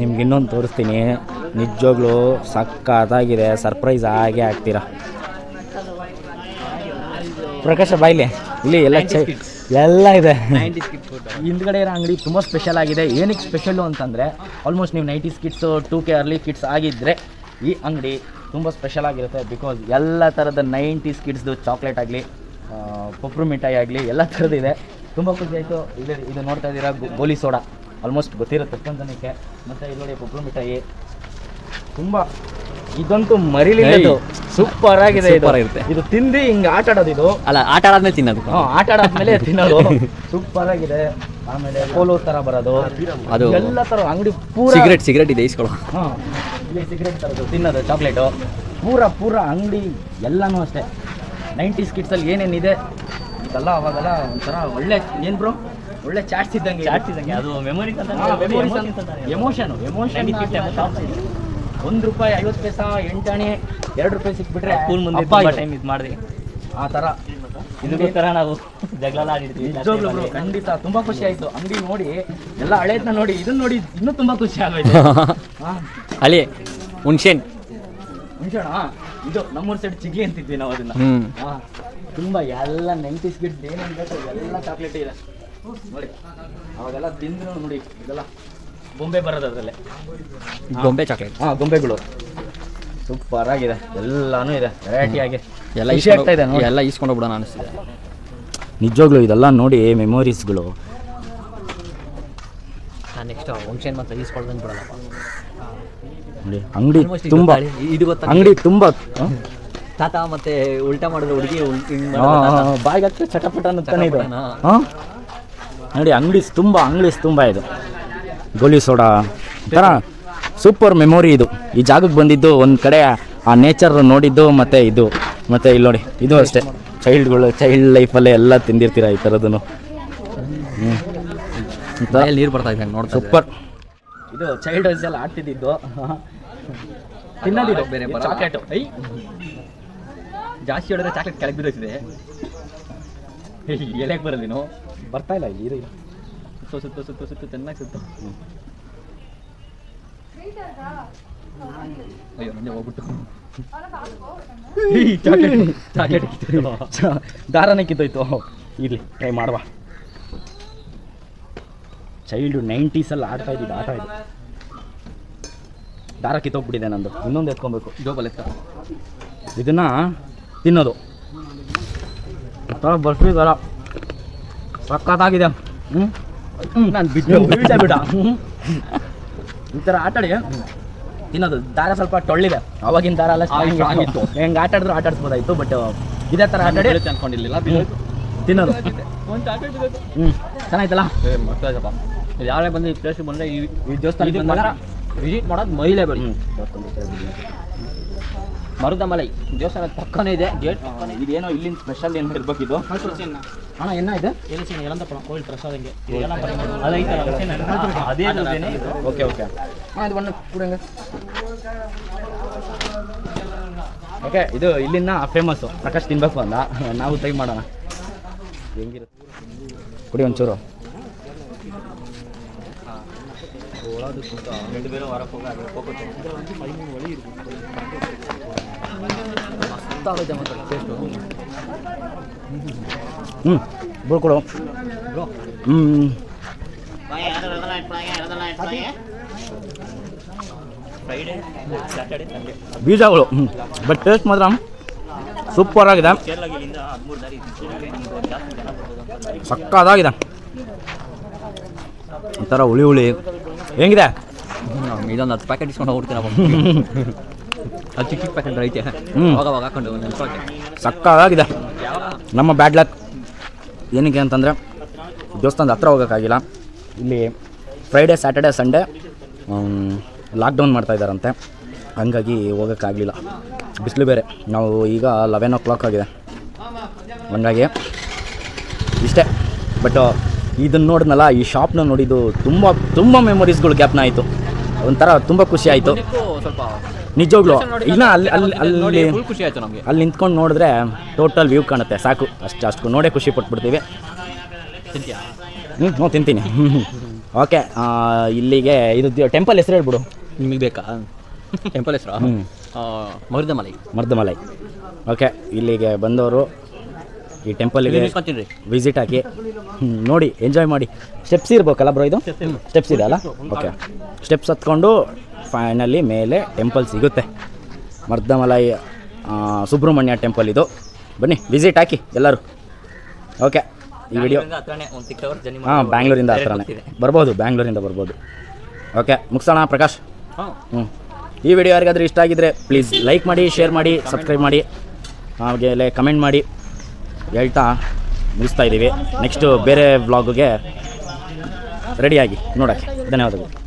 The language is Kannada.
ನಿಮ್ಗೆ ಇನ್ನೊಂದು ತೋರಿಸ್ತೀನಿ. ನಿಜವಾಗ್ಲೂ ಸಕ್ಕತ್ತಾಗಿದೆ ಸರ್ಪ್ರೈಸ್ ಆಗೇ ಆಗ್ತೀರ ಪ್ರಕಾಶ ಬಾಯ್ಲಿ ಇಲ್ಲಿ. ಎಲ್ಲ ಚೈ ಎಲ್ಲ ಇದೆ. ಹಿಂದ್ಗಡೆ ಇರೋ ಅಂಗಡಿ ತುಂಬ ಸ್ಪೆಷಲ್ ಆಗಿದೆ. ಏನಕ್ಕೆ ಸ್ಪೆಷಲ್ಲು ಅಂತಂದರೆ ಆಲ್ಮೋಸ್ಟ್ ನೀವು nineties kids two K early kids ಆಗಿದ್ದರೆ ಈ ಅಂಗಡಿ ತುಂಬ ಸ್ಪೆಷಲ್ ಆಗಿರುತ್ತೆ ಬಿಕಾಸ್ ಎಲ್ಲ ಥರದ ನೈಂಟೀಸ್ ಕಿಡ್ಸ್ದು ಚಾಕ್ಲೇಟ್ ಆಗಲಿ ಕೊಬ್ಬರು ಮಿಠಾಯಿ ಆಗಲಿ ಎಲ್ಲ ಥರದ್ದು ಇದೆ. ತುಂಬ ಖುಷಿ ಆಯಿತು. ಇದು ಇದು ನೋಡ್ತಾ ಇದ್ದೀರಾ ಗೋಲಿ ಸೋಡಾ. ಆಲ್ಮೋಸ್ಟ್ ಗೊತ್ತಿರುತ್ತೆ ಎಷ್ಟೊಂದು ಜನಕ್ಕೆ ಮತ್ತು ಇದು ನೋಡಿ ಕೊಬ್ಬರು ಮಿಠಾಯಿ. ತುಂಬ ಇದಂತೂ ಮರಿಲಿಲ್ಲ. ಸೂಪರ್ ಆಗಿದೆ ಇದು. ತಿಂದು ಹಿಂಗೆ ಆಟ ಆಡೋದು ಇದು. ಅಲ್ಲ ಆಟ ಆಡಾದ್ಮೇಲೆ ತಿನ್ನೋದು. ಹಾ, ಆಟ ಆಡಾದ್ಮೇಲೆ ತಿನ್ನೋದು. ಸೂಪರ್ ಆಗಿದೆ. ಆಮೇಲೆ ಪೋಲೋ ತರ ಬರೋದು. ಅದು ಎಲ್ಲ ತರ ಅಂಗಡಿ ಪೂರ ಸಿಗರೆಟ್ ಸಿಗರೆಟ್ ಇದೆ ಇಸ್ಕೊಳ್ಳೋ. ಹಾ ಇಲ್ಲಿ ಸಿಗರೇಟ್ ತರೋದು ತಿನ್ನೋದು ಚಾಕ್ಲೇಟು. ಪೂರ ಪೂರ ಅಂಗಡಿ ಎಲ್ಲನೂ ಅಷ್ಟೇ. ನೈಂಟೀಸ್ ಕಿಡ್ಸಲ್ಲಿ ಏನೇನಿದೆ ಇದೆಲ್ಲ ಅವಾಗೆಲ್ಲ ಒಂಥರ ಒಳ್ಳೆ ಏನು ಬ್ರೋ ಒಳ್ಳೆ ಚಾಟ್ಸ್ ಇದ್ದಂಗೆ ಚಾಟ್ಸ್ ಇದ್ದಂಗೆ ಅದು ಮೆಮೊರಿ ಎಮೋಷನ್ ಎಮೋಷನ್ ಒಂದು ರೂಪಾಯಿ ಐವತ್ತು ಪೈಸಾ ಎಂಟಾಣಿ ಎರಡು ರೂಪಾಯಿ ಸಿಕ್ಬಿಟ್ರೆ ಸ್ಕೂಲ್ ಮುಂದೆ ತುಂಬಾ ಟೈಮ್ ಇದು ಮಾಡಿದೆ. ಆ ಥರ ಇದಕ್ಕೋಸ್ಕರ ನಾವು ಜಗಳ ಆಡಿರ್ತೀವಿ ನಿಜವಾಗ್ಲೂ ಖಂಡಿತ. ತುಂಬಾ ಖುಷಿ ಆಯ್ತು. ಅಂಗಡಿ ನೋಡಿ ಎಲ್ಲ ಹಳೇದನ್ನ ನೋಡಿ ಇದನ್ನ ನೋಡಿ ಇನ್ನೂ ತುಂಬಾ ಖುಷಿ ಆಗೋಯ್ತು. ಅಲ್ಲಿ ಹುಣ್ಸೆನ್. ಹುಣ್ಸೇಣ ಇದು ನಮ್ಮೂರ್ ಸೈಡ್ ಚಿಗ್ಲಿ ಅಂತಿದ್ವಿ ನಾವು ಅದನ್ನ. ತುಂಬಾ ಎಲ್ಲ ನೈಂಟೀಸ್ ಗಿಡ್ಸ್ ಏನೇನು ಬೇಕು ಎಲ್ಲ ಚಾಕ್ಲೇಟ್ ಇದೆ. ನೋಡಿ. ಅವಾಗೆಲ್ಲ ತಿಂದ್ರು ನೋಡಿ ಇದೆಲ್ಲ ಬೊಂಬೆ ಬರೋದು ಅದರಲ್ಲೇ. ಗೊಂಬೆ ಚಾಕ್ಲೇಟ್ ಹಾ ಗೊಂಬೆಗಳು ಸೂಪರ್ ಆಗಿದೆ. ಎಲ್ಲಾನು ಇದೆ. ವೆರೈಟಿ ಆಗಿ. ಎಲ್ಲ ಖುಷಿ ಆಗ್ತಾ ಇದೆ ನೋಡಿ. ಎಲ್ಲ ಈಸ್ಕೊಂಡು ಬಿಡೋಣ ಅನಿಸ್ತಿದೆ ನಿಜವಾಗ್ಲೂ ಇದೆಲ್ಲ ನೋಡಿ ಮೆಮೊರೀಸ್ಗಳು ನಾನು ನೆಕ್ಸ್ಟ್ ಹುಣ್ಸೆನ್ ಮತ್ತೆ ಈಸ್ಕೊಳ್ದಂಗೆ ಬಿಡೋಣ ನೋಡಿ ಅಂಗಡಿ ತುಂಬ ಇದು ಗೊತ್ತಾ? ಅಂಗಡಿ ತುಂಬ ತಾತ ಮತ್ತೆ ಉಲ್ಟಾ ಮಾಡಿದ್ರೆ ಹುಡುಗಿ ಬಾಯ್ಗೆ ಹಾ, ಹಾ, ಬಾಯಿಗೆ ಹಚ್ಚಿ ಚಟಪಟ ಅನ್ನುತ್ತಾನೆ ಇದು? ಹಾ? ನೋಡಿ ಅಂಗಡಿಸ್ ತುಂಬ ಅಂಗಡಿಸ್ ತುಂಬ ಇದು. ಗೋಲಿ ಸೋಡಾ ಒಂಥರ ಸೂಪರ್ ಮೆಮೊರಿ ಇದು. ಈ ಜಾಗಕ್ಕೆ ಬಂದಿದ್ದು ಒಂದು ಕಡೆ ಆ ನೇಚರ್ ನೋಡಿದ್ದು ಮತ್ತು ಇದು. ಮತ್ತು ಇಲ್ಲಿ ನೋಡಿ ಇದು ಅಷ್ಟೇ. ಚೈಲ್ಡ್ಗಳು ಚೈಲ್ಡ್ ಲೈಫಲ್ಲೇ ಎಲ್ಲ ತಿಂದಿರ್ತೀರ ಈ ಥರದ್ದು ನೀರು ಬರ್ತಾ ಇದೆ ನೋಡಿ ಸೂಪರ್. ಇದು. ಚೈಲ್ಡ್ ವಯಸ್ ಎಲ್ಲ ಆಡ್ತಿದ್ದಿದ್ದು. ತಿನ್ನೋದಿದು. ಬೇರೆ ಬರಲ್ಲ. ಚಾಕ್ಲೇಟು ಐ. ಜಾಸ್ತಿ ಹೇಳಿದ್ರೆ ಚಾಕ್ಲೇಟ್ ಕೆಳಗೆ ಬಿದ್ದೋಯ್ತಿದೆ. ಎಲೆಗೆ ಬರಲಿ ನೀನು. ಬರ್ತಾ ಇಲ್ಲ ಇಲ್ಲಿ ಇರಲಿಲ್ಲ ಸುತ್ತ ಸುತ್ತ ಸುತ್ತ ಸುತ್ತ ಚೆನ್ನಾಗಿ ಸುತ್ತ. ಅಯ್ಯೋ ನಿನ್ನೆ ಹೋಗ್ಬಿಟ್ಟು. ಚಾಕ್ಲೇಟ್ ದಾರನೇ ಕಿತ್ತೋಯ್ತು. ಇರಲಿ ಟ್ರೈ ಮಾಡುವ. ಚೈಲ್ಡ್ ನೈಂಟೀಸಲ್ಲಿ ಆಡ್ತಾ ಇದ್ದಿದ್ದು ಆಟ ಇದು ದಾರ ಕಿತ್ತೋಗ್ಬಿಟ್ಟಿದೆ ನಂದು. ಇನ್ನೊಂದು ಎತ್ಕೊಬೇಕು. ಜೋಬಲ್ ಎತ್ತ ಇದನ್ನ ತಿನ್ನೋದು. ಬರ್ಫಿ ದಾರ. ಸಕ್ಕತ್ತಾಗಿದೆ ಹ್ಞೂ ನಾನು ಬಿಟ್ಟು ಬಿಡ. ಬಿಡ ಈ ಥರ ಆಟಾಡಿ ತಿನ್ನೋದು ದಾರ ಸ್ವಲ್ಪ ಟೊಳ್ಳಿದೆ. ಅವಾಗಿನ ದಾರ ಎಲ್ಲ ಆಗಿತ್ತು. ಹೆಂಗೆ ಆಟಾಡಿದ್ರು ಬಟ್ ಇದೇ ಥರ ಆಟಾಡಿ ಅನ್ಕೊಂಡಿರ್ಲಿಲ್ಲ ತಿನ್ನೋದು. ಹ್ಞೂ ಚೆನ್ನಾಯ್ತಲ್ಲ ಯಾರೇ ಬಂದು ಈ ಪ್ಲೇಸಿಗೆ ಬಂದರೆ ಈ ಈ ವಿಸಿಟ್ ಮಾಡೋದು ಮಹಿಳೆ ಬಳಿ ಹ್ಞೂ ಮರುದಮಲೈ ದೇವಸ್ಥಾನ ಪಕ್ಕನೇ ಇದೆ ಗೇಟ್. ಇದೇನೋ ಇಲ್ಲಿನ ಸ್ಪೆಷಲ್ ಏನು ಇರ್ಬೇಕಿದು ಅಣ್ಣ ಏನ ಇದೆ? ಕೋವಿಲ್ ಪ್ರಸಾದಂಗೆ ಅದೇ ಅದೇನೆ ಓಕೆ ಓಕೆ. ಹಾಂ ಇದು ಬಣ್ಣ ಓಕೆ ಇದು ಇಲ್ಲಿನ ಫೇಮಸ್ಸು ಪ್ರಕಾಶ್ ತಿನ್ಬೇಕು ಅಂದ. ನಾವು ಟ್ರೈ ಮಾಡೋಣ. ಹೆಂಗಿರುತ್ತೆ? ಕುಡಿ ಒಂಚೂರು ಎರಡು ಬೇರೆ ಹೊರಗೆ ಹೋಗಿ ಅದು ಹೋಗುತ್ತೆ. ಸುತ್ತಾಗುತ್ತೆ ಮಾತ್ರ ಟೇಸ್ಟು ಹ್ಞೂ ಬಿಡ್ಕೊಡು ಹ್ಞೂ ಫ್ರೈಡೆ ಸ್ಯಾಟರ್ಡೆ ಸಂಡೇ ಬೀಜಗಳು ಹ್ಞೂ ಬಟ್ ಟೇಸ್ಟ್ ಮಾತ್ರ ಸೂಪರ್ ಆಗಿದೆ ಕೇರಳಗಿಂದ ಹದಿಮೂರು ದಾರಿ ಇದೆ. ಒಂದು ಜಾಸ್ತಿ ಜನ ಬರ್ಬೋದು ಅಂತ. ಸಕ್ಕದಾಗಿದೆ ಒಂಥರ ಹುಳಿ ಹುಳಿ ಹೆಂಗಿದೆ? ಇದೊಂದು ಹತ್ತು ಪ್ಯಾಕೆಟ್ ಇಸ್ಕೊಂಡು ಹೋಗ್ಬಿಡ್ತೀನಪ್ಪ ಅದು ಚಿಕ್ಕ ಚಿಕ್ಕ ಪ್ಯಾಕೆಟ್ ಐತೆ. ಅವಾಗ ಹಾಕೊಂಡು ನೆನ್ಸ್ಕೊಳಕ್ಕೆ ನಮ್ಮ ಬ್ಯಾಡ್ ಲಕ್ ಏನಕ್ಕೆ ಅಂತಂದರೆ ದೇವಸ್ಥಾನದ ಹತ್ರ ಹೋಗೋಕ್ಕಾಗಿಲ್ಲ. ಇಲ್ಲಿ ಫ್ರೈಡೇ ಸ್ಯಾಟರ್ಡೆ ಸಂಡೇ ಲಾಕ್ಡೌನ್ ಮಾಡ್ತಾ ಇದ್ದಾರಂತೆ. ಹಂಗಾಗಿ ಹೋಗೋಕ್ಕಾಗಲಿಲ್ಲ. ಬಿಸಿಲು ಬೇರೆ. ನಾವು ಈಗ ಲೆವೆನ್ ಓ ಕ್ಲಾಕ್ ಆಗಿದೆ. ಹಂಗಾಗಿ ಇಷ್ಟೇ. ಬಟ್ ಇದನ್ನು ನೋಡಿದ್ನಲ್ಲ ಈ ಶಾಪ್ನ ನೋಡಿದ್ದು ತುಂಬ ತುಂಬ ಮೆಮೊರೀಸ್ಗಳು ಗ್ಯಾಪ್ನ ಆಯಿತು. ಒಂಥರ ತುಂಬ ಖುಷಿ ಆಯಿತು. ಸ್ವಲ್ಪ ನಿಜವಾಗ್ಲೂ ಇನ್ನ ಅಲ್ಲಿ ಅಲ್ಲಿ ಅಲ್ಲಿ ಖುಷಿ ಆಯಿತು ನಮಗೆ. ಅಲ್ಲಿ ನಿಂತ್ಕೊಂಡು ನೋಡಿದ್ರೆ ಟೋಟಲ್ ವ್ಯೂ ಕಾಣುತ್ತೆ ಸಾಕು. ಅಷ್ಟು ಅಷ್ಟು ನೋಡೇ ಖುಷಿ ಪಟ್ಬಿಡ್ತೀವಿ. ಹ್ಞೂ ಹ್ಞೂ ತಿಂತೀನಿ. ಓಕೆ ಇಲ್ಲಿಗೆ ಇದು ಟೆಂಪಲ್ ಹೆಸರು ಹೇಳ್ಬಿಡು. ನಿಮಗೆ ಬೇಕಾ? ಟೆಂಪಲ್ ಹೆಸರು? ಹ್ಞೂ ಮರುದಮಲೈ ಮರ್ದಮಲೈ. ಓಕೆ ಇಲ್ಲಿಗೆ ಬಂದವರು ಈ ಟೆಂಪಲ್ಗೆ ವಿಸಿಟ್ ಹಾಕಿ. ನೋಡಿ ಎಂಜಾಯ್ ಮಾಡಿ. ಸ್ಟೆಪ್ಸ್ ಇರ್ಬೇಕಲ್ಲ ಬ್ರೋ ಇದು? ಸ್ಟೆಪ್ಸ್ ಇದೆ ಅಲ್ಲ? ಓಕೆ ಸ್ಟೆಪ್ಸ್ ಹತ್ಕೊಂಡು ಫೈನಲಿ ಮೇಲೆ ಟೆಂಪಲ್ ಸಿಗುತ್ತೆ. ಮರ್ದಮಲೈ ಸುಬ್ರಹ್ಮಣ್ಯ ಟೆಂಪಲ್ ಇದು. ಬನ್ನಿ ವಿಸಿಟ್ ಹಾಕಿ ಎಲ್ಲರೂ. ಓಕೆ ಈ ವಿಡಿಯೋ ಹಾಂ ಬ್ಯಾಂಗ್ಳೂರಿಂದ ಹತ್ರನೇ. ಬರ್ಬೋದು ಬ್ಯಾಂಗ್ಳೂರಿಂದ ಬರ್ಬೋದು. ಓಕೆ ಮುಗಿಸೋಣ ಪ್ರಕಾಶ್? ಹ್ಞೂ ಈ ವಿಡಿಯೋ ಯಾರಿಗಾದ್ರೂ ಇಷ್ಟ ಆಗಿದ್ರೆ ಪ್ಲೀಸ್ ಲೈಕ್ ಮಾಡಿ ಶೇರ್ ಮಾಡಿ ಸಬ್ಸ್ಕ್ರೈಬ್ ಮಾಡಿ. ಹಾಗೆ ಕಮೆಂಟ್ ಮಾಡಿ. ಹೇಳ್ತಾ ಮುಗಿಸ್ತಾ ಇದ್ದೀವಿ. ನೆಕ್ಸ್ಟು ಬೇರೆ ವ್ಲಾಗ್ಗೆ ರೆಡಿಯಾಗಿ ನೋಡೋಕ್ಕೆ. ಧನ್ಯವಾದಗಳು.